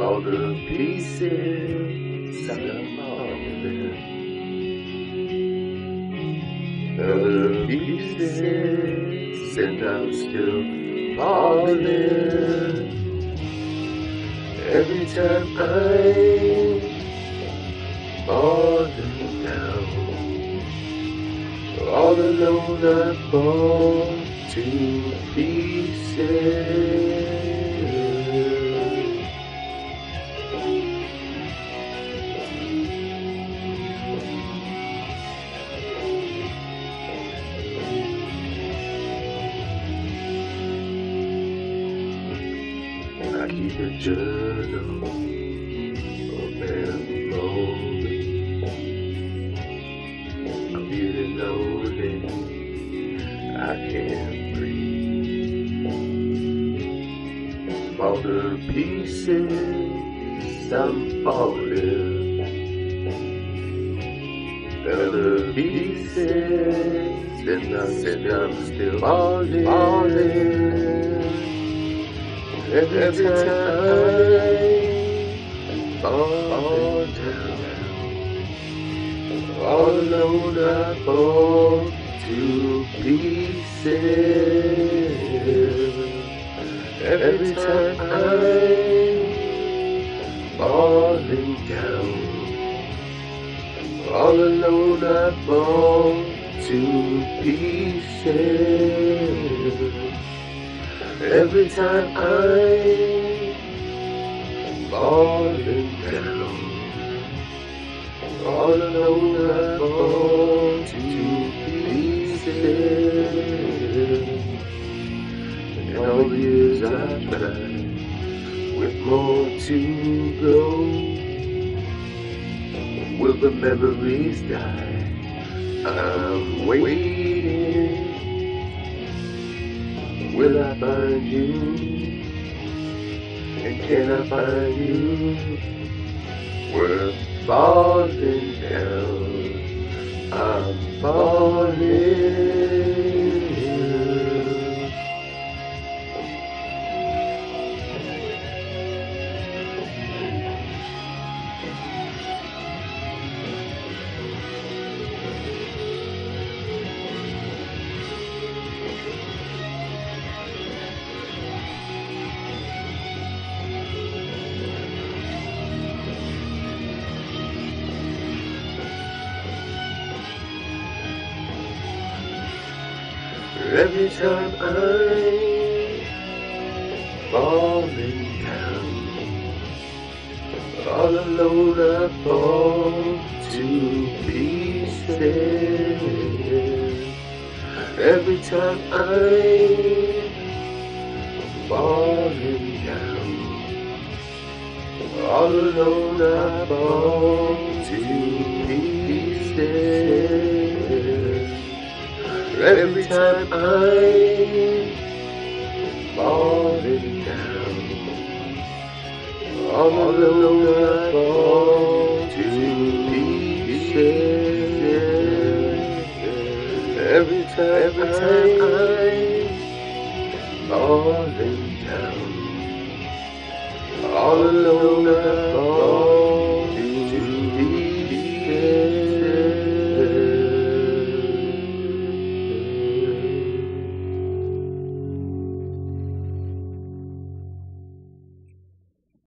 All the pieces I'm falling. Other pieces, and I'm still falling. Every time I'm falling down, all alone I fall to pieces. I'm. I can't breathe. The pieces I'm falling. Other pieces, and I said I'm still falling. falling. Every, Every time, time I fall down, all alone I fall to pieces. Every time I'm falling down, all alone I fall to pieces. Every time I'm falling down, all alone I fall to pieces. And all the years I've tried, with more to go, will the memories die? I'm waiting. Will I find you? And can I find you? We're falling down. I'm falling. Every time I'm falling down, all alone I fall to pieces. Every time I'm falling down, all alone I fall to pieces. Every time I'm falling down, all alone I fall to pieces. Every time, every time I'm falling down, all alone I